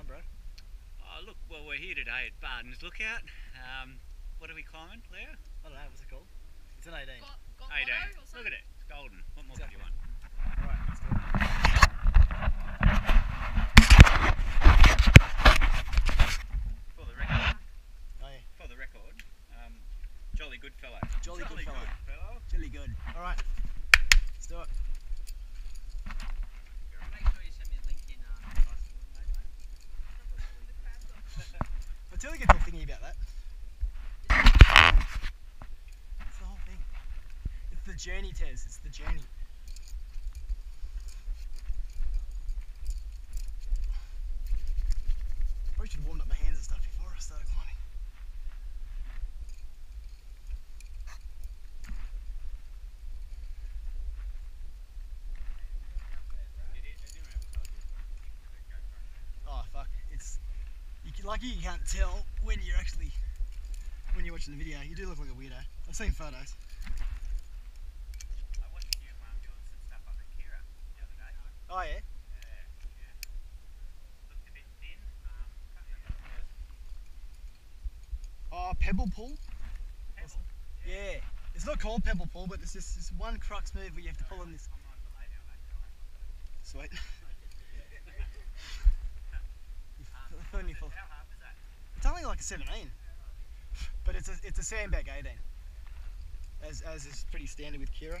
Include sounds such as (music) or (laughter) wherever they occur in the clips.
climb, bro? Oh, look, well, we're here today at Barden's Lookout. Um, what are we climbing, Leo? I don't know, what's it called? It's an 18. Got, got 18. Look at it, it's golden. What more Exactly. could you want? Alright, let's do it. For the record, Oh yeah, for the record, um, jolly good fellow. Jolly good fellow. fellow. chilly good. Alright, let's do it. Make sure you send me a link in um, Tyson, mate. Until we get to thinking about that. It's the whole thing. It's the journey, Tez. It's the journey. Probably should have warmed up my hands and stuff before I started climbing. Oh fuck! It's you can, like you can't tell when you're actually when you're watching the video. You do look like a weirdo. I've seen photos. I watched you um, doing some stuff up at Keira the other day. Oh yeah. Yeah, yeah. Looked a bit thin. Um, can't remember what it was. Oh, Pebble Pool. Yeah. It's not called Pebble Pool, but it's just this one crux move where you have to pull this. On worry. Sweet. (laughs) It's only like a 17, but it's a it's a sandbag 18, as as is pretty standard with Keira.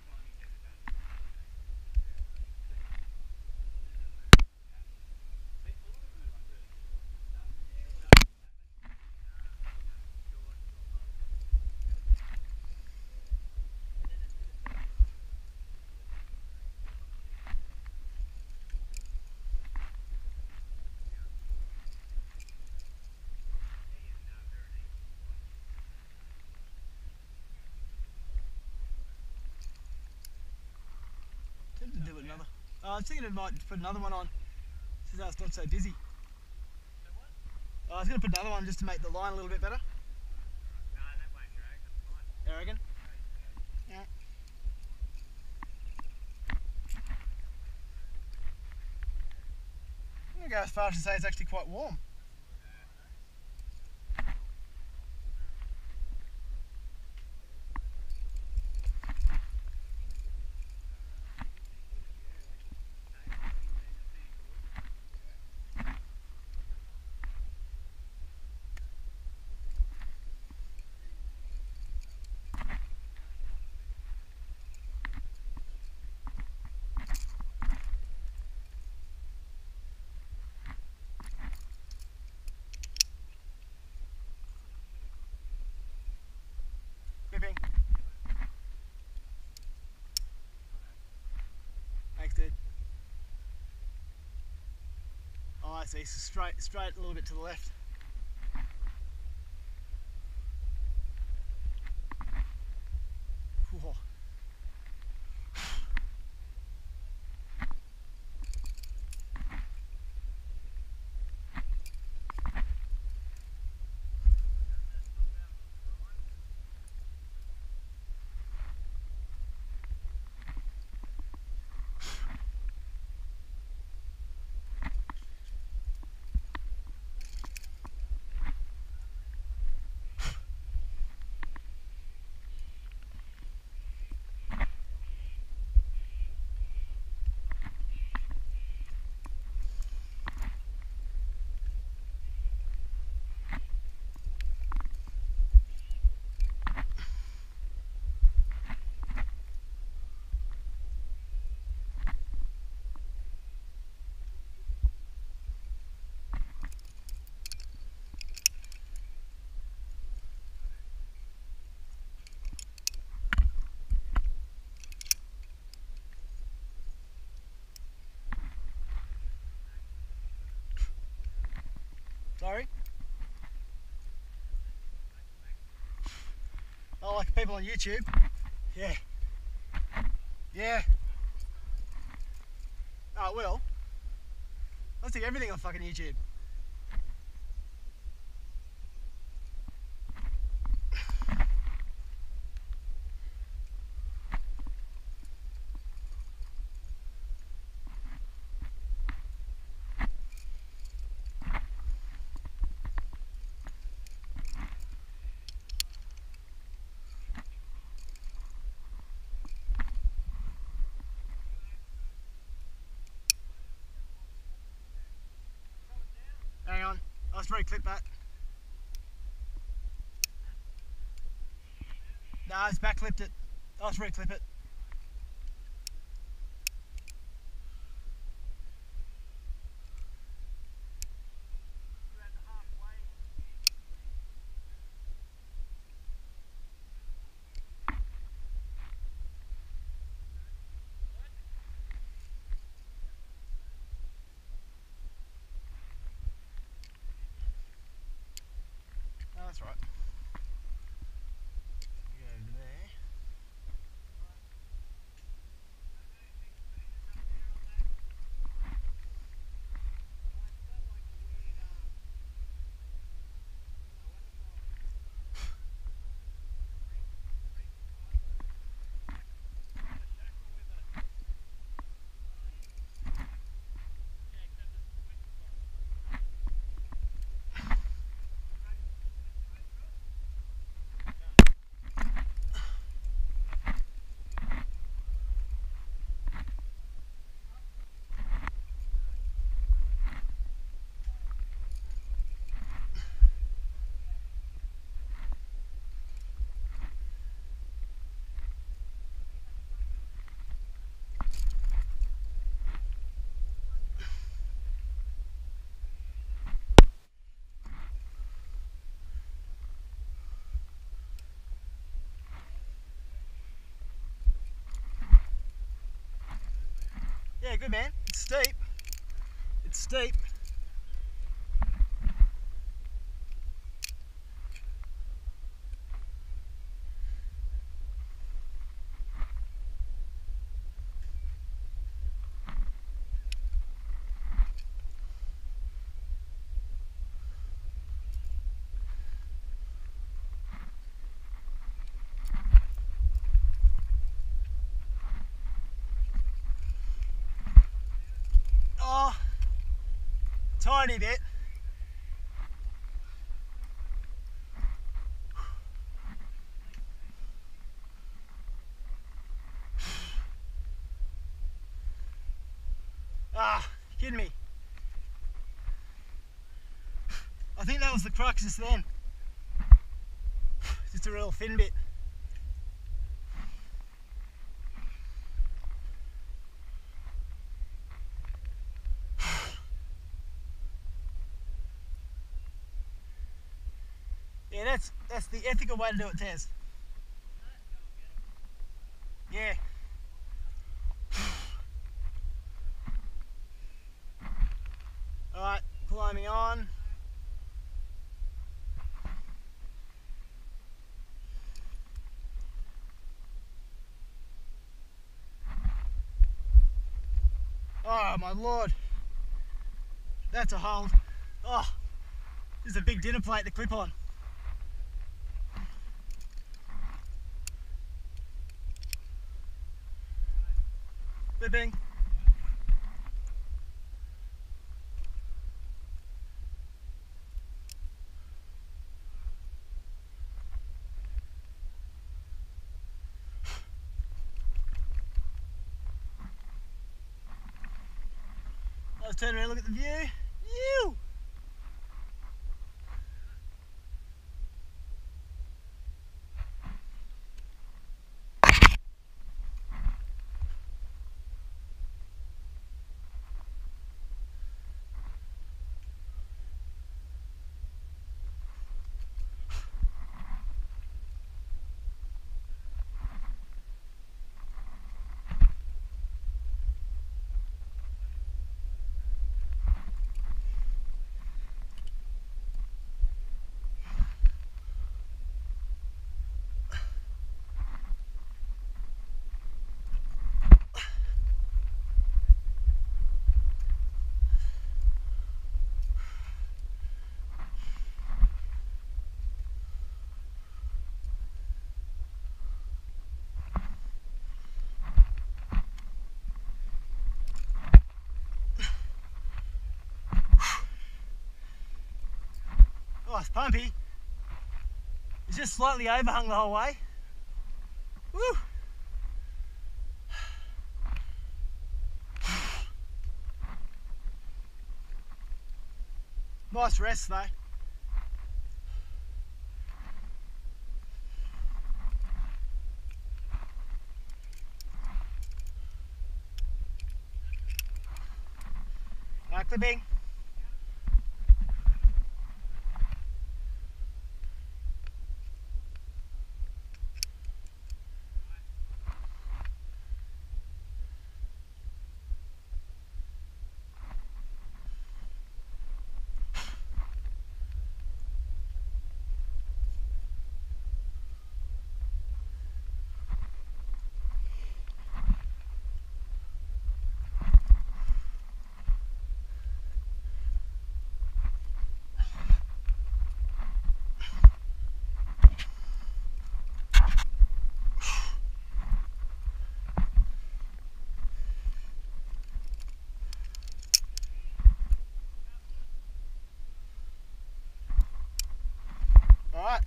was thinking I might put another one on, since it's not so busy. Uh, I was going to put another one just to make the line a little bit better. No, that won't drag. That's fine. Yeah. I'm going to go as far as to say it's actually quite warm. I see. Straight, straight, a little bit to the left. Sorry? Oh, like people on YouTube. Yeah. Yeah. Oh, well. I see everything on fucking YouTube. Let's re-clip that. Nah, it's back clipped it. Let's re-clip it. No, that's right. Go over there. Yeah, good man. It's steep. It's steep. Oh, tiny bit. (sighs) Ah, kidding me? I think that was the crux just then. (sighs) Just a real thin bit. Yeah, that's the ethical way to do it, Tez. Yeah. (sighs) Alright, climbing on. Oh my lord. That's a hold. Oh, this is a big dinner plate to clip on. Let's turn around and look at the view. nice pumpy. It's just slightly overhung the whole way. Woo! (sighs) nice rest though. Back the bing. Right.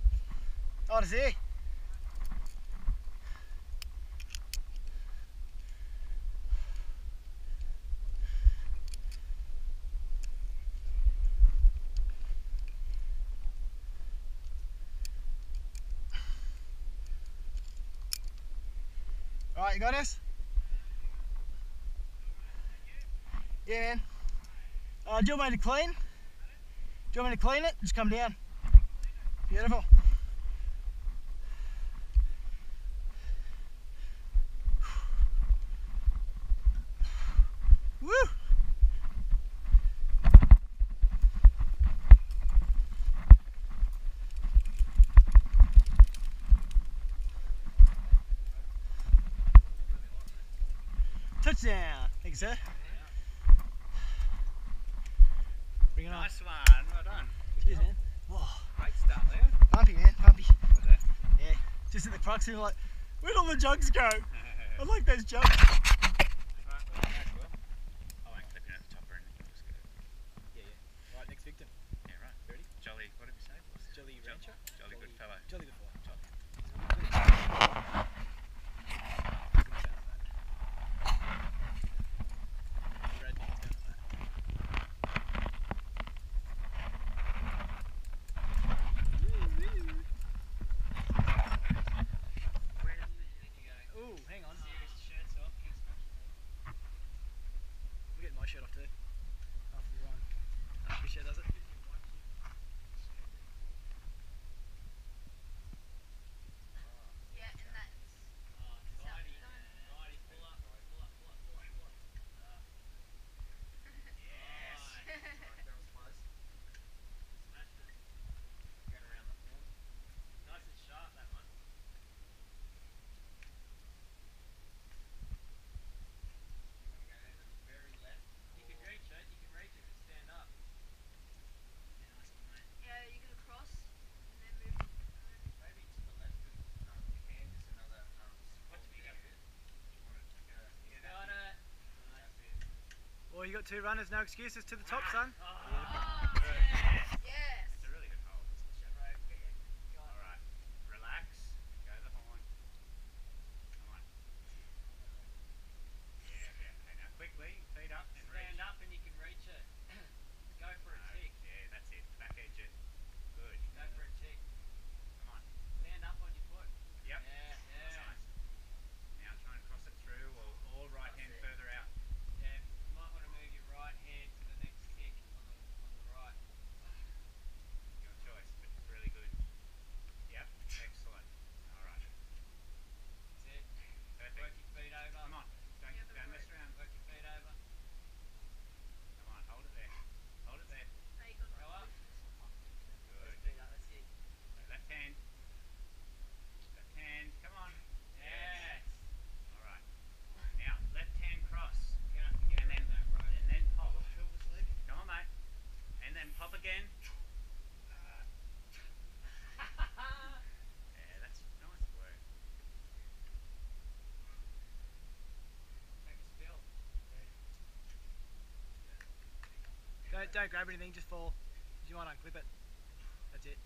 Odyssey. here. Alright, you got us? Yeah, man. Uh, do you want me to clean? Do you want me to clean it? Just come down. Beautiful. Woo! Touchdown! Thanks, sir. Bring it on. Nice one. Well done. Cheers, man out man, pumpy. Was? Yeah. Just at the crux, we were like, where'd all the jugs go? (laughs) I like those jugs. Jolly, what did you say? Jolly Rancher? Jolly, Jolly Good Fellow. Jolly I should have to. two runners, no excuses to the top, son. Ah. don't, grab anything, just fall. If you want, to unclip it. That's it.